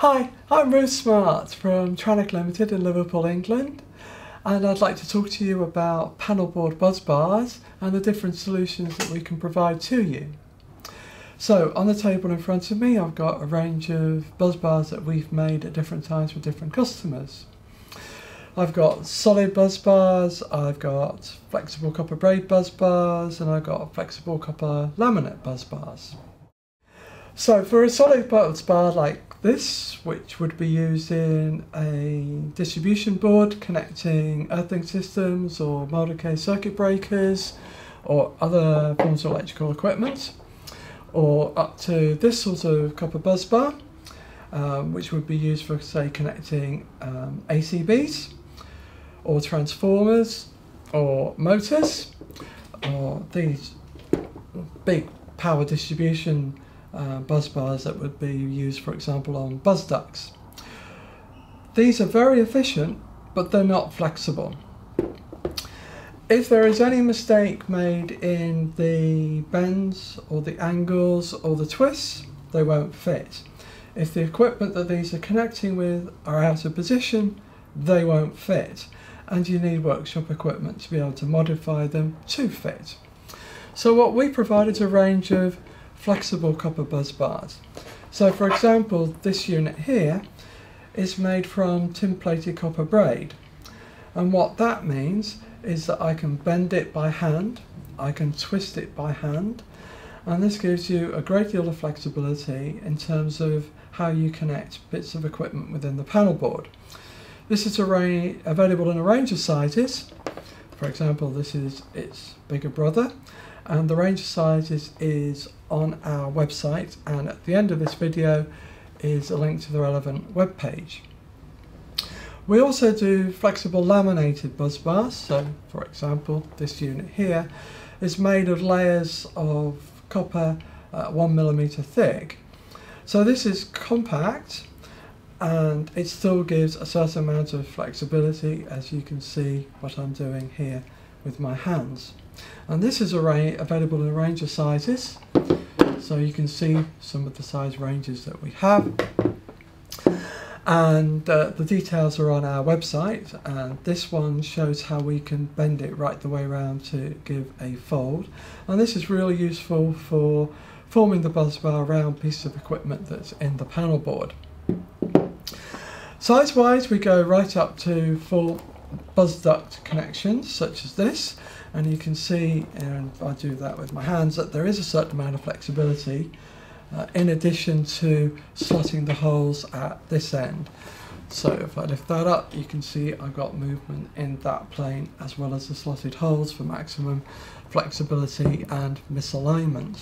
Hi, I'm Ruth Smart from Tranect Limited in Liverpool, England, and I'd like to talk to you about panel board bus bars and the different solutions that we can provide to you. So on the table in front of me I've got a range of bus bars that we've made at different times for different customers. I've got solid bus bars, I've got flexible copper braid bus bars, and I've got flexible copper laminate bus bars. So for a solid bus bar like this, which would be used in a distribution board connecting earthing systems or molded case circuit breakers or other forms of electrical equipment, or up to this sort of copper bus bar, um, which would be used for, say, connecting um, ACBs or transformers or motors or these big power distribution uh, bus bars that would be used, for example, on bus ducts. These are very efficient, but they're not flexible. If there is any mistake made in the bends or the angles or the twists, they won't fit. If the equipment that these are connecting with are out of position, they won't fit. And you need workshop equipment to be able to modify them to fit. So what we provide is a range of flexible copper bus bars. So for example, this unit here is made from tin plated copper braid. And what that means is that I can bend it by hand, I can twist it by hand, and this gives you a great deal of flexibility in terms of how you connect bits of equipment within the panel board. This is available in a range of sizes. For example, this is its bigger brother, and the range of sizes is on our website and at the end of this video is a link to the relevant web page. We also do flexible laminated bus bars, so for example this unit here is made of layers of copper uh, one millimeter thick. So this is compact and it still gives a certain amount of flexibility as you can see what I'm doing here with my hands. And this is available in a range of sizes. So you can see some of the size ranges that we have. And uh, the details are on our website. And this one shows how we can bend it right the way around to give a fold. And this is really useful for forming the bus bar around piece of equipment that's in the panel board. Size wise, we go right up to full bus duct connections such as this and you can see and I do that with my hands that there is a certain amount of flexibility uh, in addition to slotting the holes at this end. So if I lift that up you can see I've got movement in that plane as well as the slotted holes for maximum flexibility and misalignment.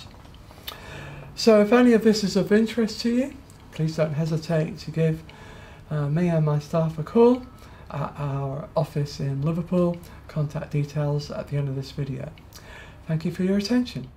So if any of this is of interest to you please don't hesitate to give uh, me and my staff a call at our office in Liverpool. Contact details at the end of this video. Thank you for your attention.